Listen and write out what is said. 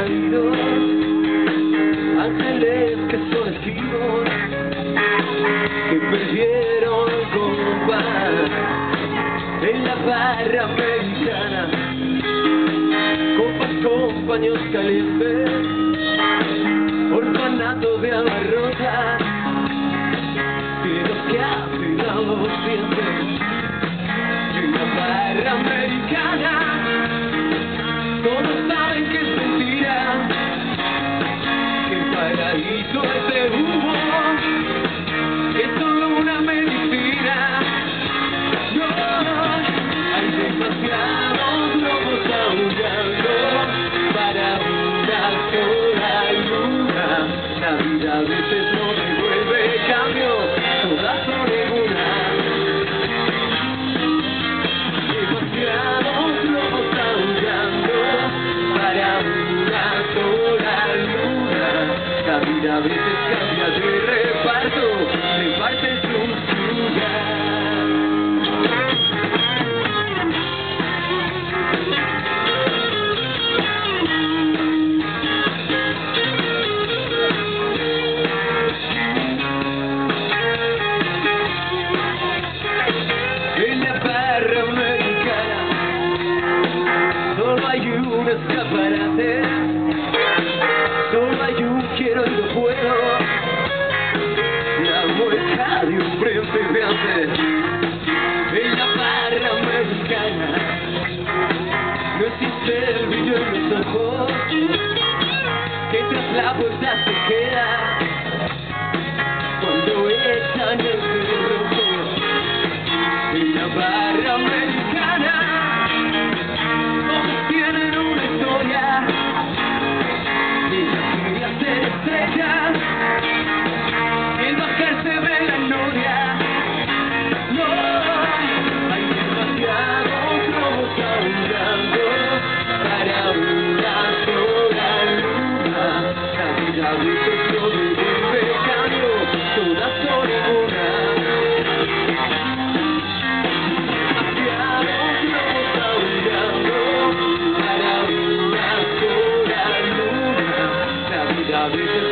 caídos, ángeles que son esquivos, que perdieron compás en la barra americana. Copas con paños calientes, orfanato de amarrotas, y los que hacen a los en la barra americana. veces cambia de reparto, reparte sus lugar. escaparate en la barra mexicana no existe el brillo que tras la puerta se queda. Now this is